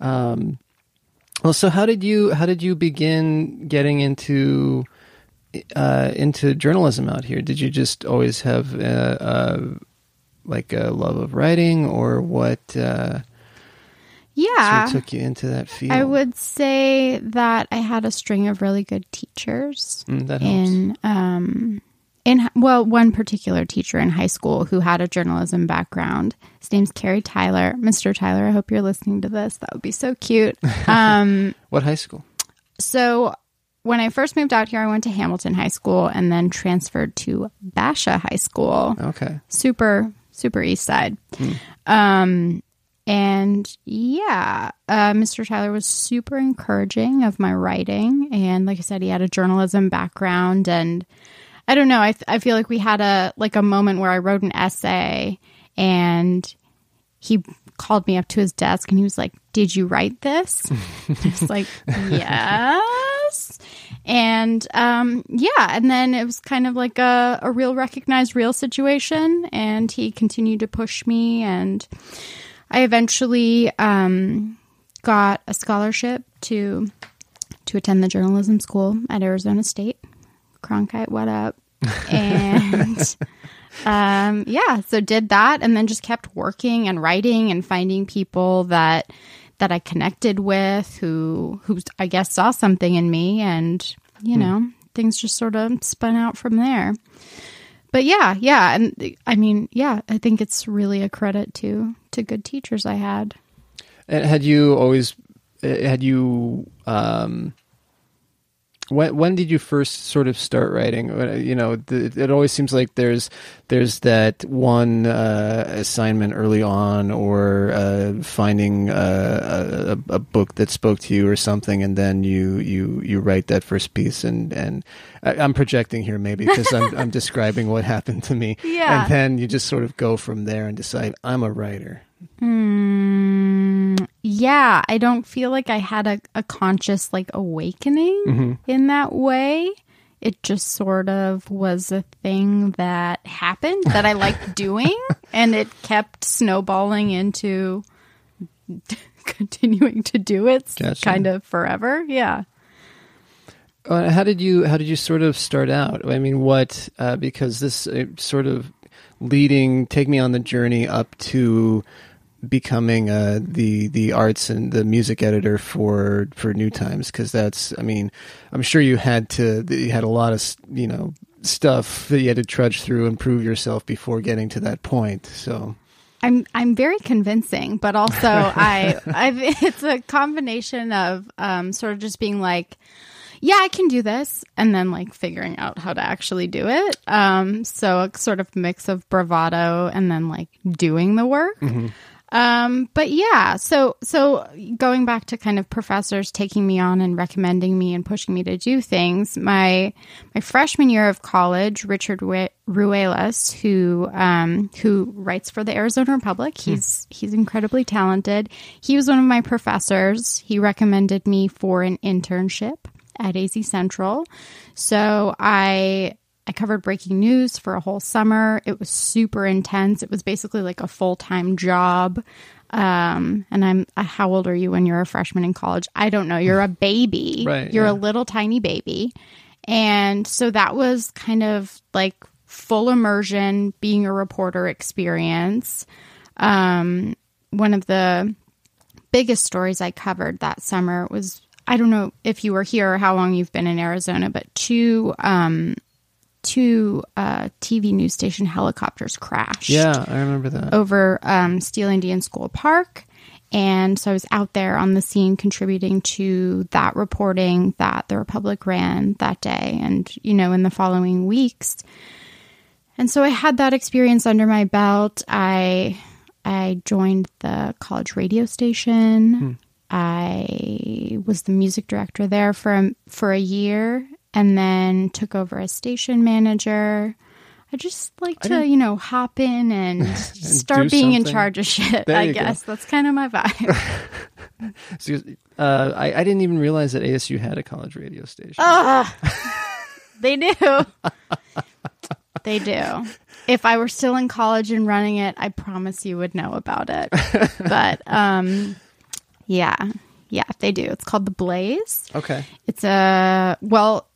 Um, well, so how did you how did you begin getting into uh, into journalism out here? Did you just always have uh, uh, like a love of writing, or what? Uh, Yeah. sort of took you into that field? I would say that I had a string of really good teachers Mm, that helps. in um in well one particular teacher in high school who had a journalism background. His name's Carrie Tyler. Mr. Tyler, I hope you're listening to this. That would be so cute. Um what high school? so when I first moved out here, I went to Hamilton High School and then transferred to Basha High School Okay. super super east side um and yeah uh, mr tyler was super encouraging of my writing and like i said he had a journalism background and i don't know. I, th- I feel like we had a like a moment where i wrote an essay and he called me up to his desk and he was like did you write this? Was like yes. And um, yeah. And then it was kind of like a, a real recognized real situation and he continued to push me and i eventually um, got a scholarship to to attend the journalism school at arizona state cronkite what up? And um, yeah so did that and then just kept working and writing and finding people that that i connected with who who i guess saw something in me and you know things just sort of spun out from there. But yeah yeah and i mean yeah i think it's really a credit to to good teachers i had. And had you always uh, had you um when when did you first sort of start writing? You know the, it always seems like there's there's that one uh, assignment early on or uh, finding uh, a, a book that spoke to you or something and then you you you write that first piece and and I, I'm projecting here maybe because I'm I'm describing what happened to me. Yeah. and then you just sort of go from there and decide I'm a writer. Mm, yeah, I don't feel like I had a, a conscious like awakening in that way. It just sort of was a thing that happened that I liked doing, and it kept snowballing into continuing to do it Gotcha. kind of forever. Yeah. Uh, how did you how did you sort of start out? I mean, what uh, because this uh, sort of leading take me on the journey up to becoming uh, the the arts and the music editor for for New Times because that's I mean I'm sure you had to you had a lot of you know stuff that you had to trudge through and prove yourself before getting to that point. So I'm I'm very convincing, but also I I've it's a combination of um sort of just being like, yeah, I can do this, and then like figuring out how to actually do it. Um, so a sort of mix of bravado and then like doing the work. Um, but yeah, so so going back to kind of professors taking me on and recommending me and pushing me to do things. My my freshman year of college, Richard Ruelas, who um, who writes for the Arizona Republic, he's he's incredibly talented. He was one of my professors. He recommended me for an internship at AZ Central. So I I covered breaking news for a whole summer. It was super intense. It was basically like a full time job. Um, and I'm, uh, how old are you when you're a freshman in college? I don't know. You're a baby. Right, You're yeah. a little tiny baby. And so that was kind of like full immersion, being a reporter experience. Um, one of the biggest stories I covered that summer was I don't know if you were here or how long you've been in Arizona, but two um, two uh, TV news station helicopters crashed yeah, I remember that. over um, Steele Indian School Park. And so I was out there on the scene contributing to that reporting that the Republic ran that day and, you know, in the following weeks. And so I had that experience under my belt. I I joined the college radio station. I was the music director there for a, for a year and then took over as station manager. I just like to, you know, hop in and start do being in charge of shit. There I you go. guess that's kind of my vibe. So, uh, I, I didn't even realize that ASU had a college radio station. Oh. they do. they do. If I were still in college and running it, I promise you would know about it. but um Yeah. Yeah, they do. It's called The Blaze. Okay. It's a, well,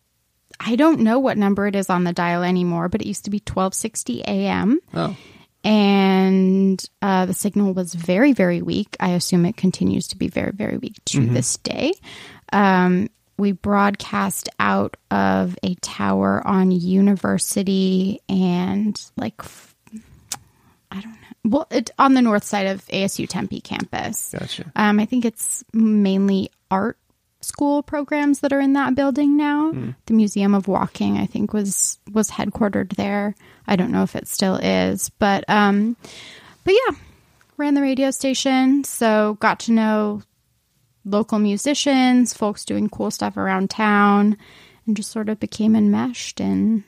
I don't know what number it is on the dial anymore, but it used to be 1260 AM. Oh, And uh, the signal was very, very weak. I assume it continues to be very, very weak to this day. Um, we broadcast out of a tower on University and like, f- I don't know. Well, it, on the north side of ASU Tempe campus. gotcha. Um, I think it's mainly art school programs that are in that building now. The Museum of Walking, I think, was was headquartered there. I don't know if it still is, but um, but yeah, ran the radio station, so got to know local musicians, folks doing cool stuff around town, and just sort of became enmeshed in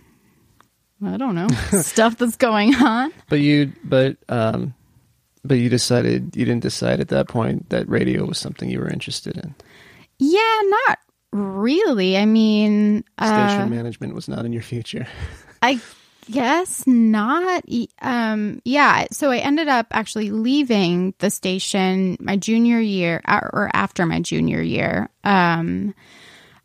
I don't know stuff that's going on. But you, but um, but you decided you didn't decide at that point that radio was something you were interested in. Yeah, not really. I mean, Station uh, management was not in your future. I guess not. Um, yeah. So I ended up actually leaving the station my junior year, uh, or after my junior year. Um,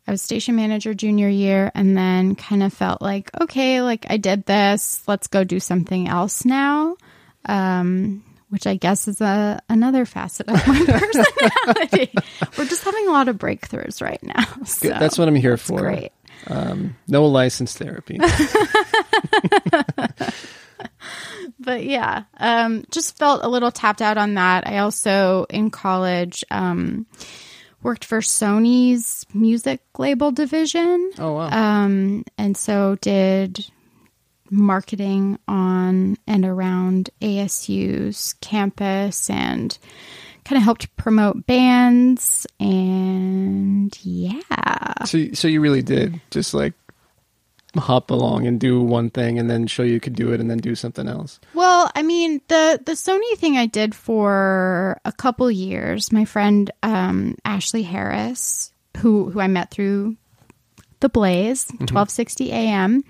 I was station manager junior year, and then kind of felt like, okay, like I did this. Let's go do something else now. Um, which I guess is a another facet of my personality. We're just having a lot of breakthroughs right now. So. That's what I'm here for. great. Um, no license therapy. but yeah, um, just felt a little tapped out on that. I also in college um, worked for Sony's music label division, Oh wow. um, and so did marketing on and around ASU's campus and kind of helped promote bands and yeah so so you really did just like hop along and do one thing and then show you could do it and then do something else. Well, I mean, the the Sony thing I did for a couple years. My friend um, Ashley Harris, who who I met through the Blaze, twelve sixty AM.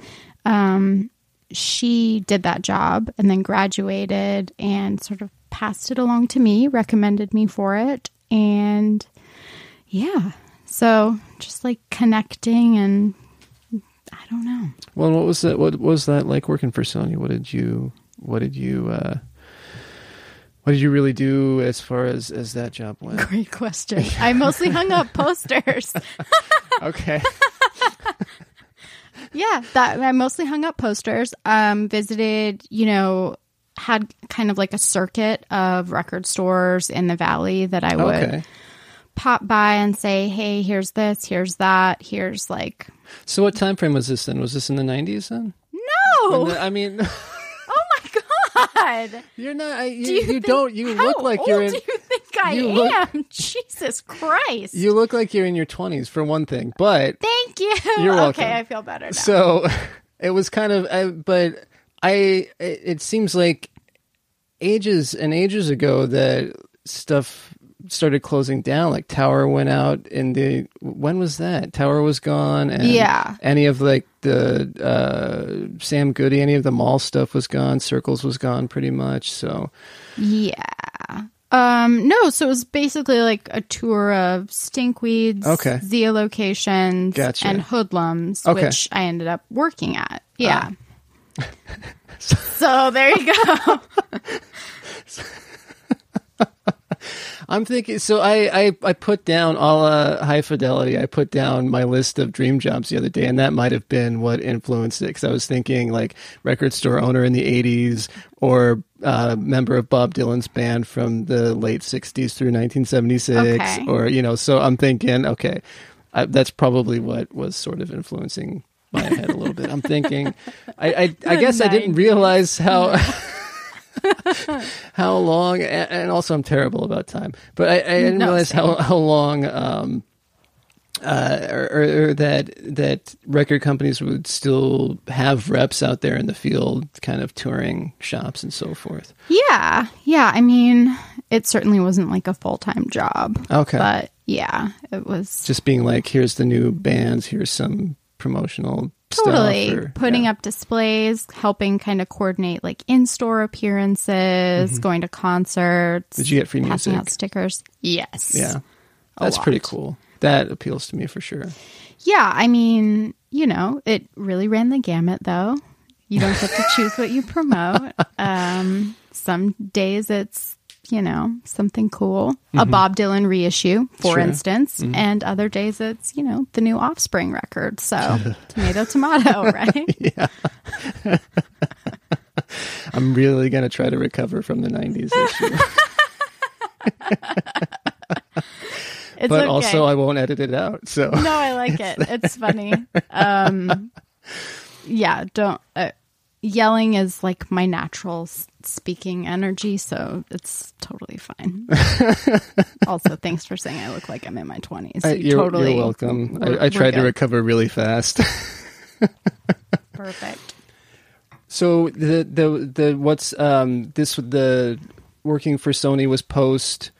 Um, she did that job and then graduated and sort of passed it along to me, recommended me for it, and yeah. So just like connecting and I don't know. Well, what was that? What was that like working for Sony? What did you? What did you? uh What did you really do as far as as that job went? Great question. I mostly hung up posters. Okay. Yeah, that I mostly hung up posters. Um, visited, you know, had kind of like a circuit of record stores in the valley that I would Okay. pop by and say, "Hey, here's this, here's that, here's like." So, what time frame was this Then Was this in the nineties then? No, I mean, oh my god! you're not. I, you, Do you, think- don't. You look like you're in. You I you look- am? Jesus Christ! You look like you're in your twenties for one thing, but Thank you. You're welcome. Okay, I feel better now. so it was kind of. I, but I. It, it seems like ages and ages ago that stuff started closing down. Like Tower went out in the. When was that? Tower was gone, and Yeah. any of like the uh, Sam Goody, any of the mall stuff was gone. Circles was gone pretty much. So Yeah. Um, no, so it was basically like a tour of stinkweeds, Okay. Zia locations, Gotcha. and hoodlums, Okay. Which I ended up working at. Yeah. so there you go. I'm thinking. So I I, I put down all uh, high fidelity. I put down my list of dream jobs the other day, and that might have been what influenced it. Because I was thinking like record store owner in the '80s, or uh, member of Bob Dylan's band from the late '60s through 1976, Okay. or you know. So I'm thinking, okay, I, that's probably what was sort of influencing my head a little bit. I'm thinking, I I, I guess I didn't realize how. how long and, also i'm terrible about time but i, I didn't No, realize how, same. how long um uh or, or, or that that record companies would still have reps out there in the field kind of touring shops and so forth yeah. Yeah. I mean, it certainly wasn't like a full time job. Okay. But yeah, it was. just being like here's the new bands here's some promotional totally or- putting yeah. up displays, helping kind of coordinate like in-store appearances, going to concerts. Mm-hmm. Did you get free music? out stickers? Yes. Yeah, that's pretty cool. That appeals to me for sure. Yeah, I mean, you know, it really ran the gamut though. You don't get to choose what you promote. Um, some days it's, you know, something cool, a Bob Dylan reissue, for Sure. instance, and other days it's, you know, the new Offspring record. So tomato, tomato, right? yeah. I'm really gonna try to recover from the '90s this year, It's but okay. also I won't edit it out. So no, I like it. It's funny. Um, yeah, don't. Uh, yelling is like my natural speaking energy, so it's totally fine. also, thanks for saying I look like I'm in my twenties. Uh, you're, totally you're welcome. we're- I, I tried to recover really fast. Perfect. so the the the what's um this the working for Sony was post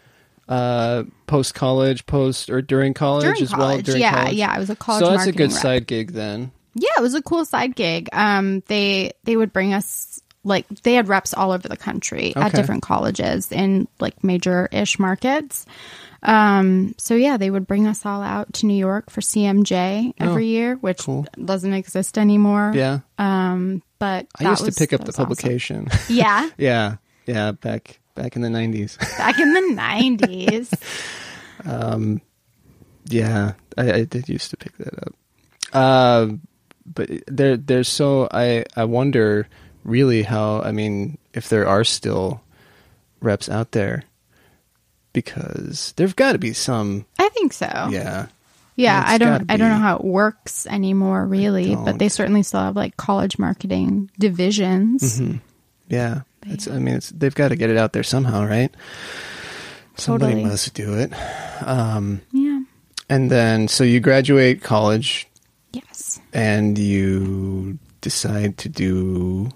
uh post college post or during college During as well college, during yeah, college? yeah, I was a college so that's a good side gig then Yeah, it was a cool side gig. Um, they they would bring us like they had reps all over the country at different colleges in like major ish markets. Um, so yeah, they would bring us all out to New York for CMJ every year, which cool. doesn't exist anymore. yeah Um, but I used to pick up the was awesome. publication Yeah, yeah yeah back back in the 90s back in the nineties. Yeah, I, I did used to pick that up. Uh, but there, there's so I, I wonder really how I mean if there are still reps out there because there've got to be some. I think so. Yeah, Yeah, I don't I don't know how it works anymore really, but they certainly still have like college marketing divisions. Mm-hmm. yeah. It's. I mean, it's they've got to get it out there somehow, right? Somebody Totally. must do it. Um, Yeah. and then so you graduate college Yes. and you decide to do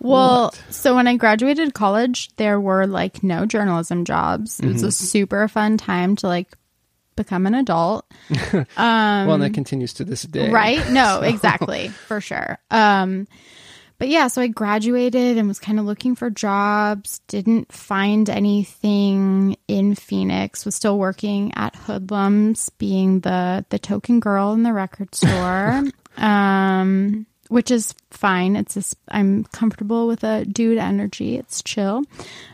Well, What? so when I graduated college, there were like no journalism jobs. It Mm-hmm. was a super fun time to like become an adult. well, and that continues to this day, Um, Right? No, exactly, for sure. Um, but yeah, so I graduated and was kind of looking for jobs. Didn't find anything in Phoenix. Was still working at Hoodlums, being the the token girl in the record store. um, which is fine. It's just I'm comfortable with a dude energy. It's chill.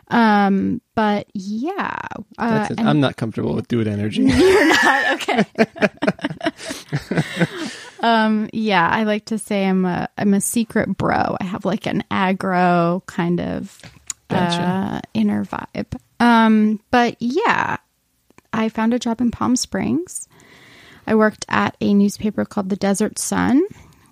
Um, but yeah, uh, That's it. and- I'm not comfortable with dude energy. you're not okay. um, yeah, I like to say I'm a I'm a secret bro. I have like an aggro kind of Gotcha. uh, inner vibe. Um, but yeah, I found a job in Palm Springs. I worked at a newspaper called the Desert Sun,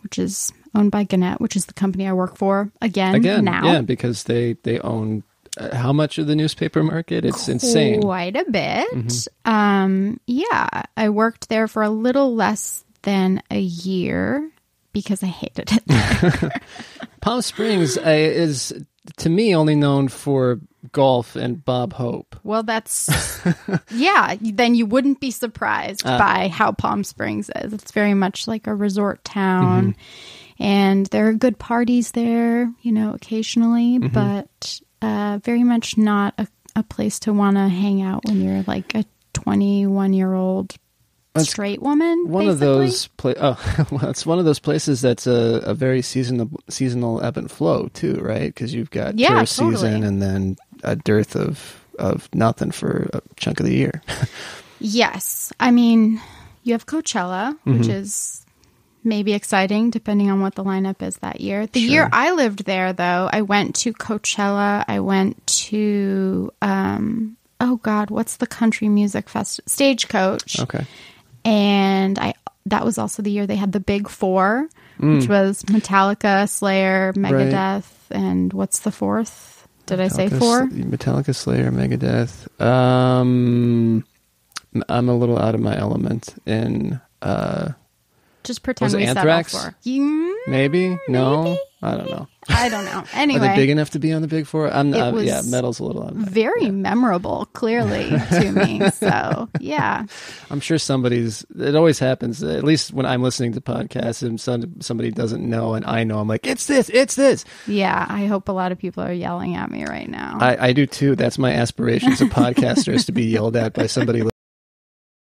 which is owned by Gannett, which is the company I work for again, Again, now. yeah, because they they own uh, how much of the newspaper market? It's insane. Mm-hmm. Quite a bit. Um, yeah, I worked there for a little less than a year because I hated it. Palm Springs uh, is to me only known for golf and Bob Hope. well, that's yeah. Then you wouldn't be surprised Ah. by how Palm Springs is. It's very much like a resort town, Mm-hmm. and there are good parties there. You know, occasionally, Mm-hmm. but uh, very much not a, a place to want to hang out when you're like a 21 year old straight woman. One of those pla- oh, well, it's one of those places that's a, a very seasonal seasonal ebb and flow too, right? Because you've got Yeah, tourist totally. season and then a dearth of of nothing for a chunk of the year. Yes. I mean, you have Coachella, Mm-hmm. which is maybe exciting depending on what the lineup is that year. The Sure. year I lived there, though, I went to Coachella. I went to, um, oh God, what's the country music fest? Stagecoach. Okay. And I, that was also the year they had the big four, Mm. which was Metallica, Slayer, Megadeth, and what's the fourth? Did I say four? Metallica, Slayer, Megadeth. Um, I'm a little out of my element in. Uh, Just pretend we Anthrax? said all four. Maybe? No? I don't know. I don't know. Are Anyway, they big enough to be on the big four? I'm It uh, yeah, metal's a little my- very memorable, clearly to me. So yeah, I'm sure somebody's. It always happens. At least when I'm listening to podcasts and some, somebody doesn't know, and I know, I'm like, it's this, it's this. yeah. I hope a lot of people are yelling at me right now. I, I do too. That's my aspiration as a podcaster is to be yelled at by somebody